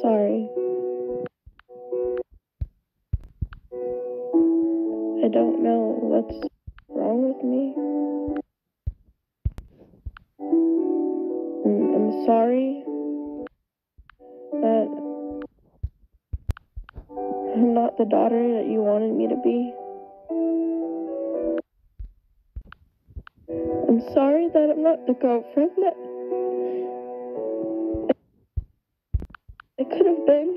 sorry. I don't know what's wrong with me. Mm, I'm sorry that I'm not the daughter that you wanted me to be. I'm sorry that I'm not the girlfriend that. happen.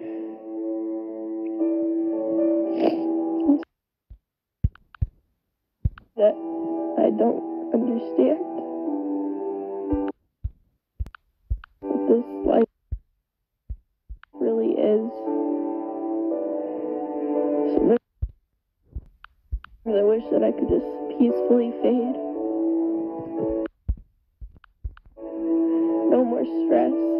That I don't understand. What this life really is. So I wish that I could just peacefully fade. No more stress.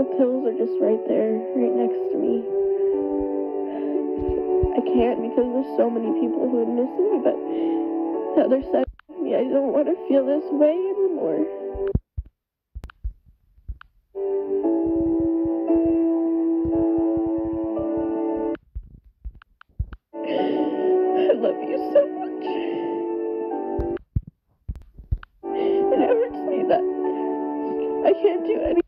The pills are just right there, right next to me. I can't because there's so many people who would miss me, but the other side of me, I don't want to feel this way anymore. I love you so much. It hurts me that I can't do anything.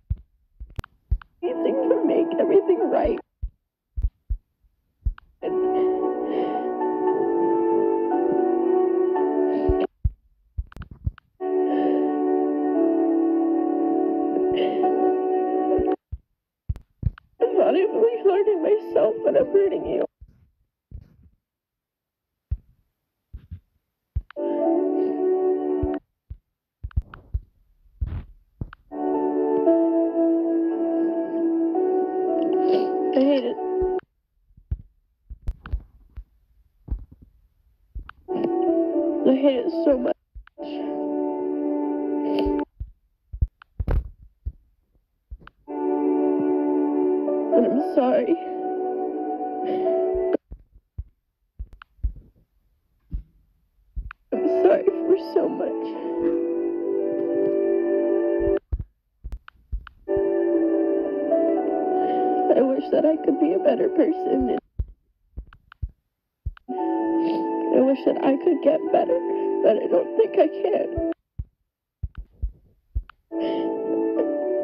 But I'm hurting you. I hate it. I hate it so much. That I could be a better person. I wish that I could get better, but I don't think I can.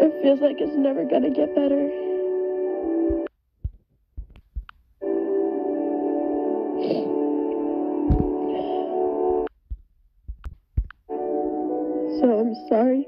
It feels like it's never gonna get better. So I'm sorry.